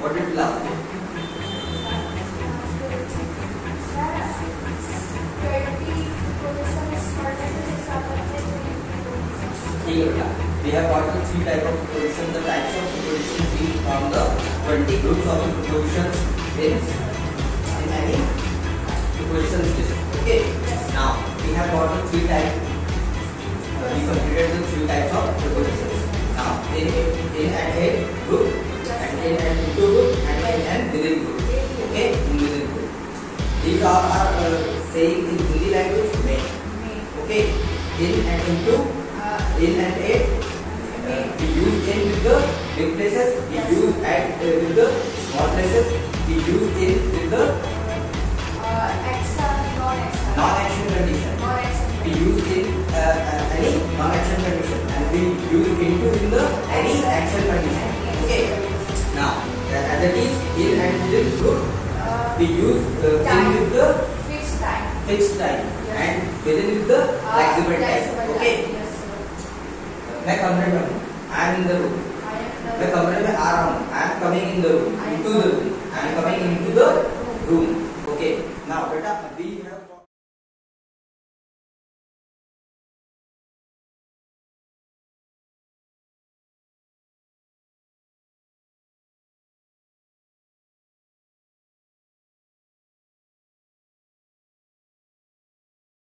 What did love? We have got the three types of positions. The types of positions we found the 20 groups of positions in, any position system. Okay. Now we have got the three types. Uh, we completed the three types of these are, are uh, saying in Hindi language main okay? In and into in and a uh, we use in with the big places we use at uh, with the small places we use in with the non-action condition. We use in uh, uh, any non-action condition and we use into in the any action condition okay? Now uh, as it is in and within group we use uh, in with the fixed time and within with the flexible time okay मैं कमरे में हूँ I am in the room मैं कमरे में आ रहा हूँ I am coming in the room into the room I am coming into the room okay now बेटा